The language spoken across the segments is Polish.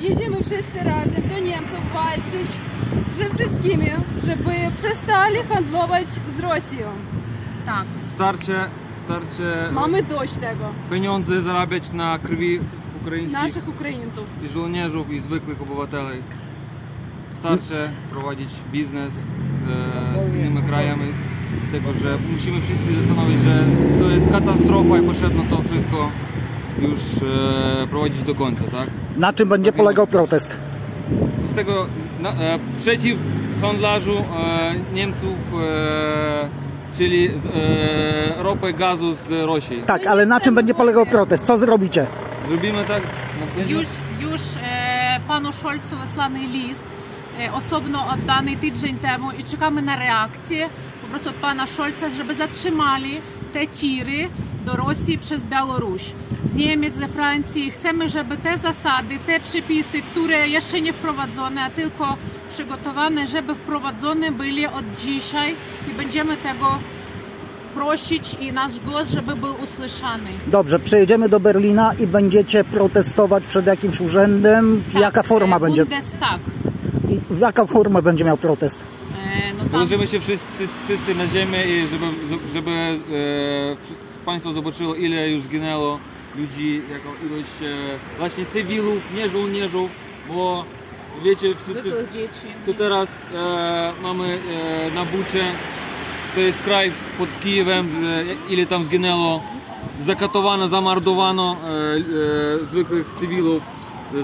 Jedziemy wszyscy razem do Niemców walczyć ze wszystkimi, żeby przestali handlować z Rosją. Tak. Starczy, starczy Mamy dość tego. pieniądze zarabiać na krwi ukraińskich Naszych Ukraińców. i żołnierzów i zwykłych obywateli. Starczy prowadzić biznes e, z innymi krajami. Tego, że musimy wszyscy zastanowić, że to jest katastrofa i potrzebno to wszystko już e, prowadzić do końca, tak? Na czym będzie polegał protest? Z tego na, e, przeciw handlarzu e, Niemców, e, czyli e, ropy, gazu z Rosji. Tak, ale na czym będzie polegał protest? Co zrobicie? Zrobimy tak? Już, już e, panu Szolcu wysłany list, osobno oddany tydzień temu i czekamy na reakcję po prostu od pana Szolca, żeby zatrzymali te tiry do Rosji przez Białoruś. Z Niemiec, ze Francji. Chcemy, żeby te zasady, te przepisy, które jeszcze nie wprowadzone, a tylko przygotowane, żeby wprowadzone byli od dzisiaj i będziemy tego prosić i nasz głos, żeby był usłyszany. Dobrze, przejedziemy do Berlina i będziecie protestować przed jakimś urzędem. Jaka Tak, forma e, będzie? Bundestag. i Jaka forma będzie miał protest? E, No tam Położymy się wszyscy, wszyscy na ziemię i żeby, żeby e, Państwo zobaczyło ile już zginęło ludzi, jaką ilość e, właśnie cywilów, nie żołnierzów, bo wiecie wszyscy, dzieci. to teraz e, mamy e, na Bucze, to jest kraj pod Kijewem, że ile tam zginęło, zakatowano, zamordowano e, e, zwykłych cywilów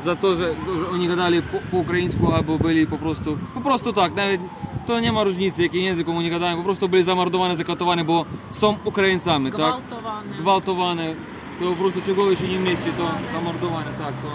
za to, że, że oni gadali po, po ukraińsku albo byli po prostu, po prostu tak, nawet to nie ma różnicy, jakim językiem oni gadają, po prostu byli zamordowane, zakatowane, bo są Ukraińcami, tak? Zgwałtowane. Zgwałtowane, to po prostu czegoś się nie mieści, to zamordowane, tak, to